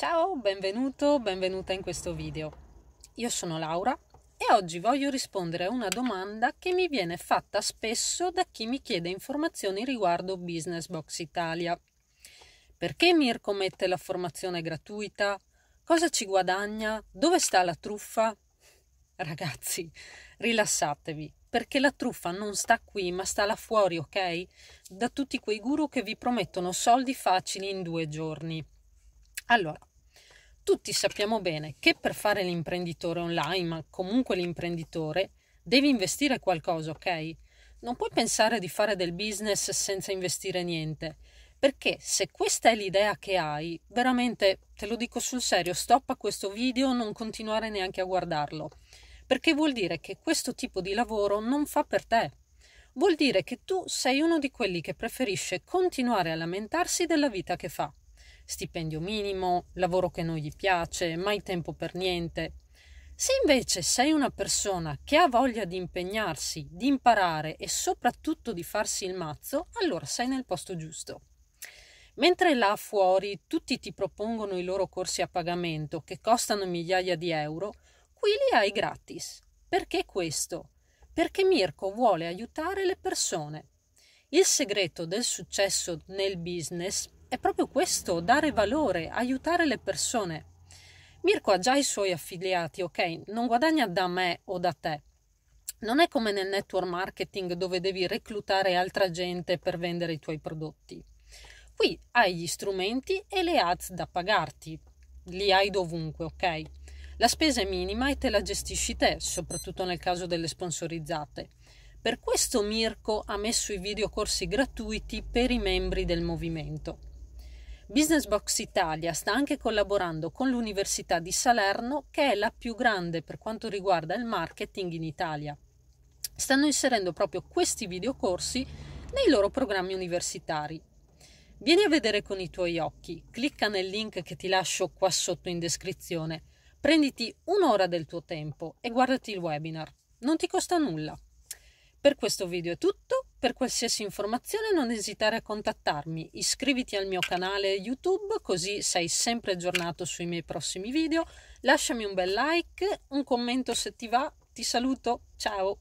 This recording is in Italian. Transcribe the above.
Ciao, benvenuto, benvenuta in questo video. Io sono Laura e oggi voglio rispondere a una domanda che mi viene fatta spesso da chi mi chiede informazioni riguardo Business Box Italia. Perché Mirko mette la formazione gratuita? Cosa ci guadagna? Dove sta la truffa? Ragazzi, rilassatevi, perché la truffa non sta qui, ma sta là fuori, ok? Da tutti quei guru che vi promettono soldi facili in due giorni. Allora, tutti sappiamo bene che per fare l'imprenditore online, ma comunque l'imprenditore, devi investire qualcosa, ok? Non puoi pensare di fare del business senza investire niente, perché se questa è l'idea che hai, veramente te lo dico sul serio, stoppa questo video, non continuare neanche a guardarlo, perché vuol dire che questo tipo di lavoro non fa per te. Vuol dire che tu sei uno di quelli che preferisce continuare a lamentarsi della vita che fa stipendio minimo, lavoro che non gli piace, mai tempo per niente. Se invece sei una persona che ha voglia di impegnarsi, di imparare e soprattutto di farsi il mazzo, allora sei nel posto giusto. Mentre là fuori tutti ti propongono i loro corsi a pagamento che costano migliaia di euro, qui li hai gratis. Perché questo? Perché Mirko vuole aiutare le persone. Il segreto del successo nel business è proprio questo, dare valore, aiutare le persone. Mirko ha già i suoi affiliati, ok? Non guadagna da me o da te. Non è come nel network marketing dove devi reclutare altra gente per vendere i tuoi prodotti. Qui hai gli strumenti e le ads da pagarti. Li hai dovunque, ok? La spesa è minima e te la gestisci te, soprattutto nel caso delle sponsorizzate. Per questo Mirko ha messo i videocorsi gratuiti per i membri del movimento. Business Box Italia sta anche collaborando con l'Università di Salerno, che è la più grande per quanto riguarda il marketing in Italia. Stanno inserendo proprio questi videocorsi nei loro programmi universitari. Vieni a vedere con i tuoi occhi, clicca nel link che ti lascio qua sotto in descrizione, prenditi un'ora del tuo tempo e guardati il webinar. Non ti costa nulla. Per questo video è tutto, per qualsiasi informazione non esitare a contattarmi, iscriviti al mio canale YouTube così sei sempre aggiornato sui miei prossimi video, lasciami un bel like, un commento se ti va, ti saluto, ciao!